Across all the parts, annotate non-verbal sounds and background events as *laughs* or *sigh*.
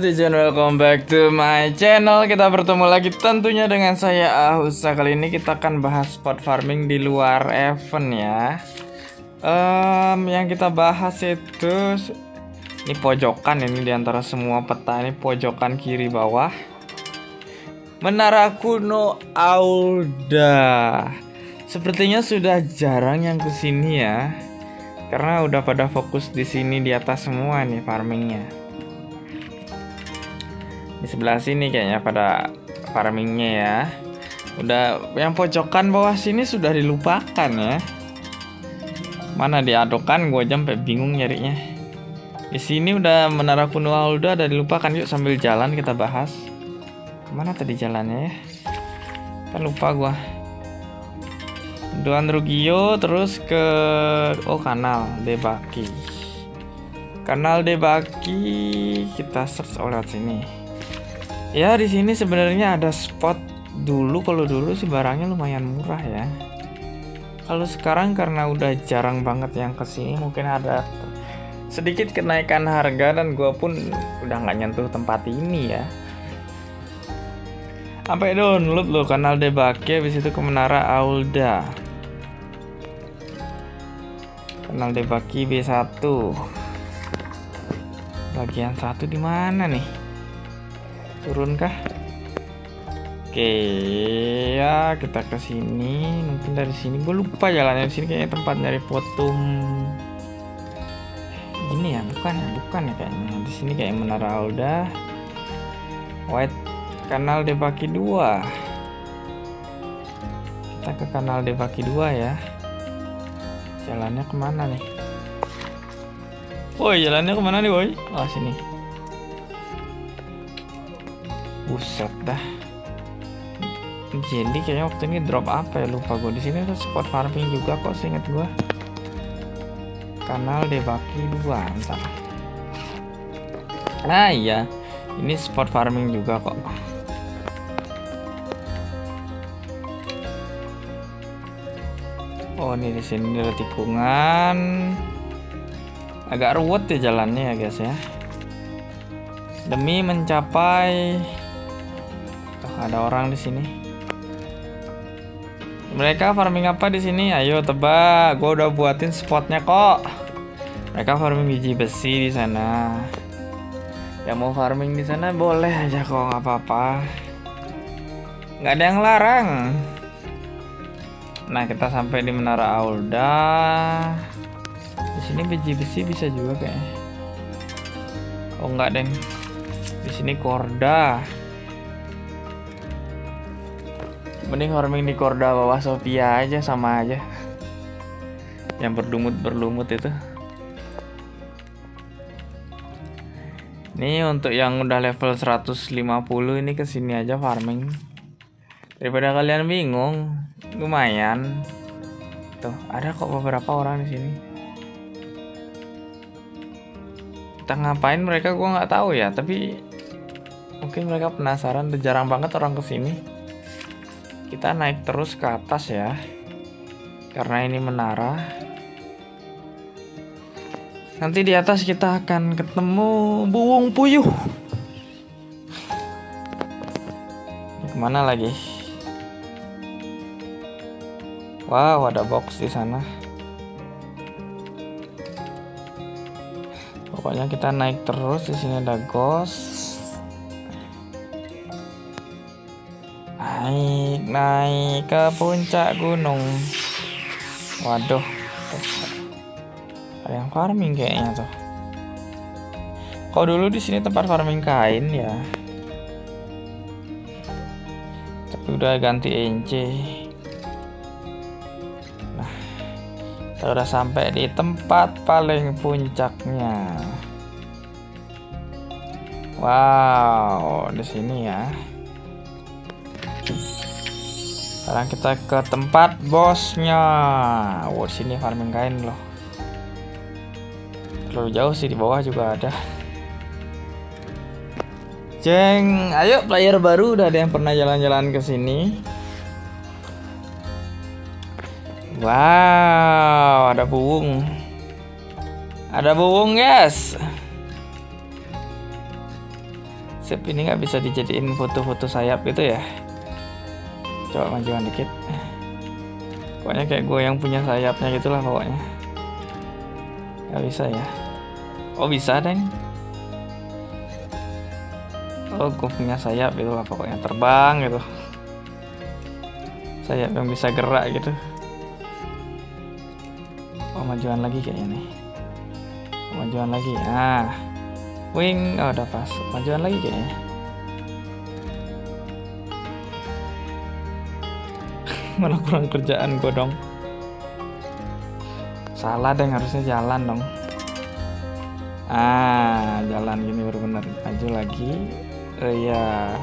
guys and welcome back to my channel. Kita bertemu lagi tentunya dengan saya Ahusa Kali ini kita akan bahas spot farming di luar event ya. Um, Yang kita bahas itu Ini pojokan ini di antara semua peta. Ini pojokan kiri bawah. Menara kuno Auda. Sepertinya sudah jarang yang ke sini ya. Karena udah pada fokus di sini di atas semua nih farmingnya di sebelah sini kayaknya pada farmingnya ya. Udah yang pojokan bawah sini sudah dilupakan ya. Mana diadokan gue sampai bingung nyarinya. Di sini udah menara kuno udah ada dilupakan. Yuk sambil jalan kita bahas. Ke mana tadi jalannya ya? Kan lupa gue Doan Rugio terus ke oh kanal Debaki. Kanal Debaki kita search oh lewat sini ya di sini sebenarnya ada spot dulu. Kalau dulu sih barangnya lumayan murah ya. Kalau sekarang karena udah jarang banget yang ke sini mungkin ada sedikit kenaikan harga dan gue pun udah nggak nyentuh tempat ini ya. Sampai download lo? Kanal Debake habis itu ke Menara Aulda. Kanal Debaki B1 bagian satu di mana nih turun kah oke ya kita ke sini. Mungkin dari sini. Gue lupa jalannya di sini. Kayaknya tempat nyari potom ini ya bukan ya bukan ya kayaknya. Di sini kayak menara Alda. White kanal Debaki 2 kita ke kanal Debaki 2 ya. Jalannya ke mana nih? Woi jalannya ke mana nih woi? Oh sini Buset dah. Jadi kayaknya waktu ini drop apa ya lupa gue di sini ada spot farming juga kok seingat gue. Kanal Debaki 2 entar. Nah iya, ini spot farming juga kok. Oh ini di sini ada tikungan. Agak ruwet ya jalannya ya guys ya. Demi mencapai ada orang di sini. Mereka farming apa di sini? Ayo tebak. Gue udah buatin spotnya kok. Mereka farming biji besi di sana. Yang mau farming di sana boleh aja kok nggak apa-apa. Nggak ada yang larang. Nah kita sampai di Menara Aulda. Di sini biji besi bisa juga kayaknya. Oh nggak deng. Di sini korda. Mending farming di Korda bawah Sophia aja sama aja. Yang berlumut-berlumut itu. Ini untuk yang udah level 150 ini ke sini aja farming. Daripada kalian bingung, lumayan. Tuh, ada kok beberapa orang di sini. Kita ngapain mereka gua nggak tahu ya, tapi mungkin mereka penasaran, jarang banget orang ke sini kita naik terus ke atas ya. Karena ini menara. Nanti di atas kita akan ketemu buung puyuh. Ke mana lagi? Wow ada box di sana. Pokoknya kita naik terus di sini ada ghost naik naik ke puncak gunung. Waduh. Ada yang farming kayaknya tuh. Kalau dulu di sini tempat farming kain ya? Tapi udah ganti NC nah kita udah sampai di tempat paling puncaknya. Wow di sini ya sekarang kita ke tempat bosnya wow sini farming kain loh terlalu jauh sih di bawah juga ada Jeng, ayo player baru udah ada yang pernah jalan-jalan ke sini. Wow, ada buung. Ada buung, guys. Sip ini nggak bisa dijadiin foto-foto sayap gitu ya coba majuan dikit. Pokoknya kayak gue yang punya sayapnya gitulah pokoknya. Nggak bisa ya. Oh bisa deng. Oh gue punya sayap gitu lah pokoknya. Terbang gitu. Sayap yang bisa gerak gitu. Oh majuan lagi kayaknya nih. Oh, majuan lagi. Ah wing. Oh udah pas. Majuan lagi kayaknya *laughs* malah kurang kerjaan gue dong. Salah deh harusnya jalan dong. Ah jalan gini baru bener. Maju lagi. Oh iya.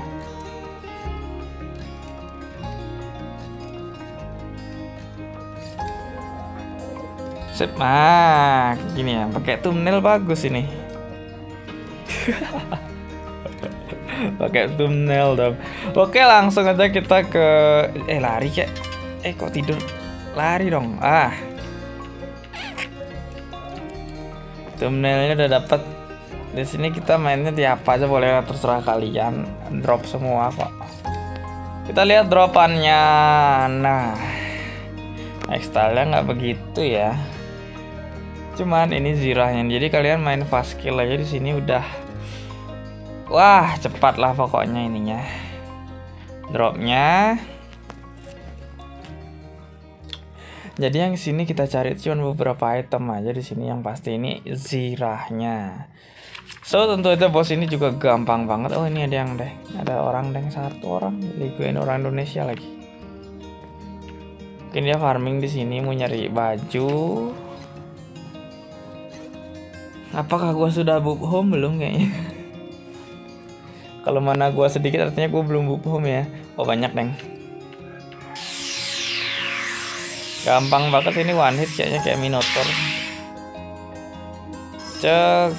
Sip. Ah gini ya. Pakai thumbnail bagus ini *laughs* pakai thumbnail dong. Oke langsung aja kita ke eh lari kayak eh kok tidur? Lari dong. Ah. Thumbnailnya udah dapet. Di sini kita mainnya di apa aja boleh terserah kalian. Drop semua kok. Kita lihat dropannya. Nah Extile nggak begitu ya. Cuman ini zirahnya. Jadi kalian main fast kill aja di sini udah Wah, cepat lah pokoknya ininya. Dropnya. Jadi yang sini kita cari cuma beberapa item aja di sini yang pasti ini zirahnya. So tentu aja bos ini juga gampang banget. Oh ini ada yang deh, ada orang deh satu orang, liguin orang Indonesia lagi. Mungkin dia farming di sini mau nyari baju. Apakah gua sudah book home belum kayaknya? Kalau mana gua sedikit artinya gua belum bukuh ya. Oh banyak neng. Gampang banget ini one hit kayaknya kayak Minotaur. Cek.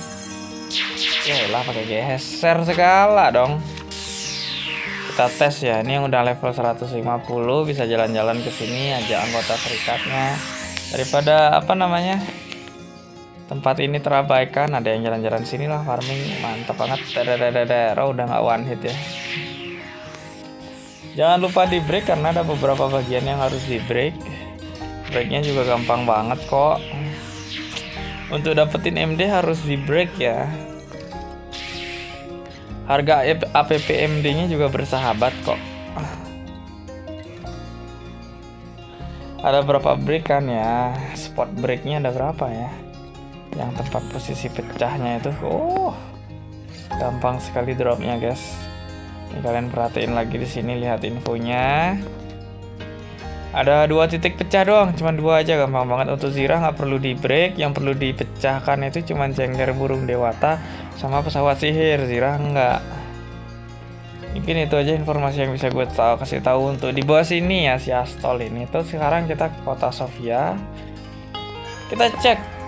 Ya lah pakai geser segala dong. Kita tes ya. Ini yang udah level 150 bisa jalan-jalan ke sini aja anggota serikatnya. Daripada apa namanya? Tempat ini terabaikan ada yang jalan-jalan sini lah farming mantap banget. Oh udah nggak one hit ya. Jangan lupa di break karena ada beberapa bagian yang harus di break. Breaknya juga gampang banget kok. Untuk dapetin MD harus di break ya. Harga APP MD nya juga bersahabat kok. Ada berapa break kan ya? Spot breaknya ada berapa ya yang tempat posisi pecahnya itu. Oh gampang sekali dropnya guys. Ini kalian perhatiin lagi di sini lihat infonya. Ada dua titik pecah doang cuman dua aja gampang banget. Untuk zirah nggak perlu di break yang perlu dipecahkan itu cuman cengker burung dewata sama pesawat sihir. Zirah enggak mungkin itu aja informasi yang bisa gue tahu kasih tahu untuk di bawah sini ya si Astol ini. Tuh sekarang kita ke kota Sofia. Kita cek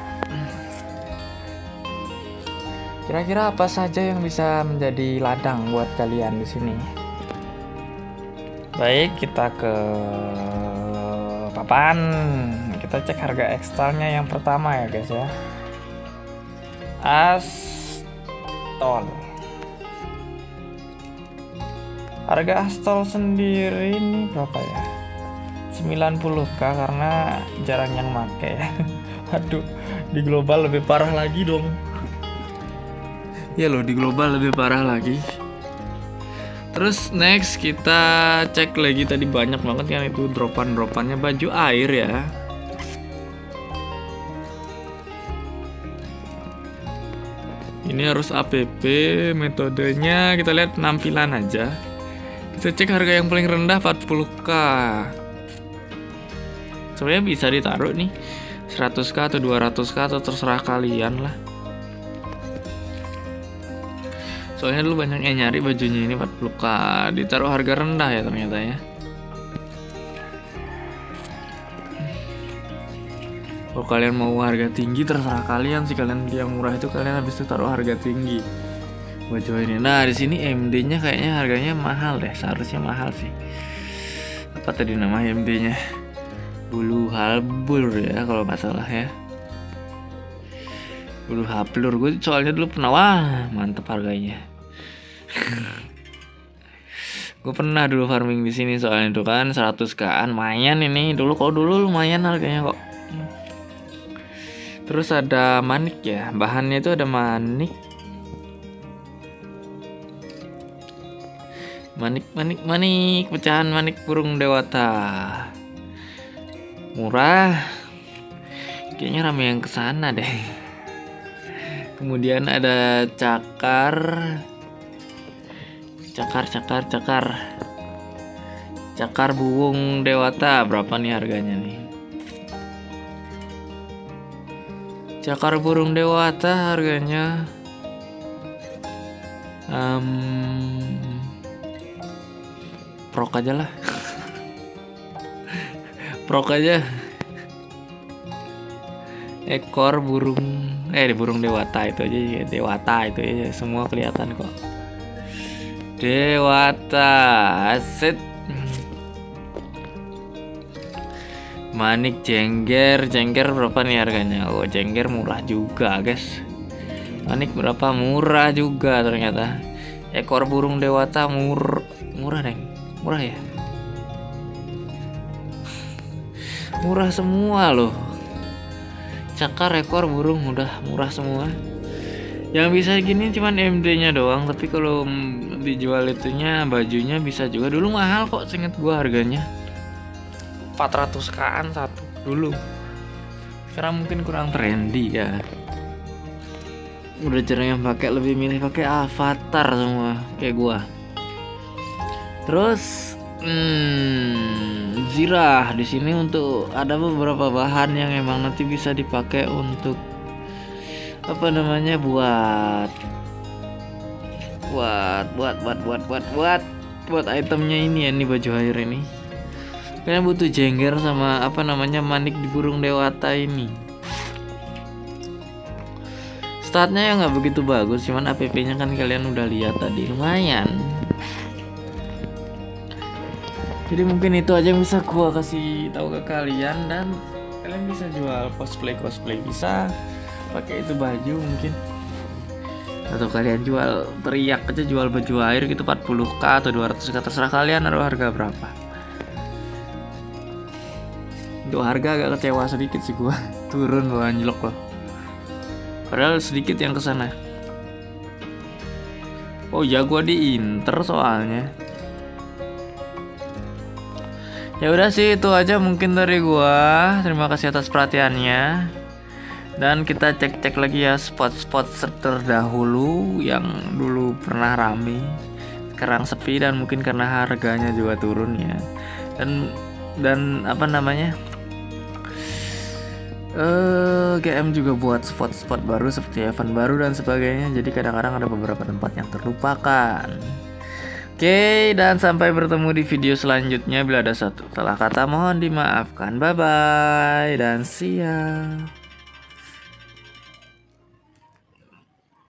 Kira-kira apa saja yang bisa menjadi ladang buat kalian di sini? Baik, kita ke papan. Kita cek harga ekstranya yang pertama ya, guys ya. Astol. Harga Astol sendiri ini berapa ya? 90k karena jarang yang make. *laughs* Aduh, di global lebih parah lagi dong ya loh di global lebih parah lagi. Terus next kita cek lagi tadi banyak banget kan itu dropan dropannya baju air ya. Ini harus APP metodenya kita lihat penampilan aja. Kita cek harga yang paling rendah 40k sebenarnya bisa ditaruh nih 100k atau 200k atau terserah kalian lah soalnya dulu banyak yang nyari bajunya ini 40k ditaruh harga rendah ya ternyata ya. Kalau kalian mau harga tinggi terserah kalian sih. Kalian yang murah itu kalian habis itu taruh harga tinggi. Baju ini. Nah di sini MD nya kayaknya harganya mahal deh. Seharusnya mahal sih. Apa tadi nama MD nya bulu halbur ya kalau nggak salah ya. Bulu hablur gue soalnya dulu pernah. Wah mantep harganya gue pernah dulu farming di sini soalnya itu kan 100 kan. Lumayan ini dulu kok dulu lumayan harganya kok. Terus ada manik ya bahannya itu ada manik. Manik manik manik pecahan manik burung dewata. Murah. Kayaknya rame yang ke sana deh. Kemudian ada cakar cakar cakar cakar. Cakar buung dewata berapa nih harganya nih? Cakar burung dewata harganya um, prok aja lah. *laughs* Prok aja. Ekor burung eh burung dewata itu aja ya dewata itu aja semua kelihatan kok dewata aset. Manik jengger jengger berapa nih harganya? Oh jengger murah juga guys. Manik berapa? Murah juga ternyata. Ekor burung dewata mur murah deh murah ya? Murah semua loh. Cakar ekor burung udah murah semua yang bisa gini cuman MD nya doang tapi kalau dijual itunya bajunya bisa juga. Dulu mahal kok seinget gua harganya. 400 kaan satu dulu. Sekarang mungkin kurang trendy ya. Udah jarang yang pakai lebih milih pakai avatar semua kayak gua. Terus hmm, zirah. Di sini untuk ada beberapa bahan yang emang nanti bisa dipakai untuk apa namanya? Buat. Buat buat buat buat buat buat. Buat itemnya ini ya ini baju air ini. Kalian butuh jengger sama apa namanya? Manik di burung dewata ini. Statnya ya nggak begitu bagus cuman app nya kan kalian udah lihat tadi. Lumayan. Jadi mungkin itu aja yang bisa gua kasih tahu ke kalian dan kalian bisa jual cosplay cosplay bisa pakai itu baju mungkin. Atau kalian jual teriak aja jual baju air gitu 40k atau 200k terserah kalian atau harga berapa. Untuk harga agak kecewa sedikit sih gua. *laughs* Turun loh anjlok loh padahal sedikit yang ke sana. Oh ya gua di inter soalnya. Ya udah sih itu aja mungkin dari gua. Terima kasih atas perhatiannya dan kita cek-cek lagi ya spot-spot terdahulu yang dulu pernah rame sekarang sepi dan mungkin karena harganya juga turun ya dan dan apa namanya uh, eh, GM juga buat spot-spot baru seperti event baru dan sebagainya jadi kadang-kadang ada beberapa tempat yang terlupakan Oke, dan sampai bertemu di video selanjutnya. Bila ada satu salah kata, mohon dimaafkan. Bye bye, dan see ya.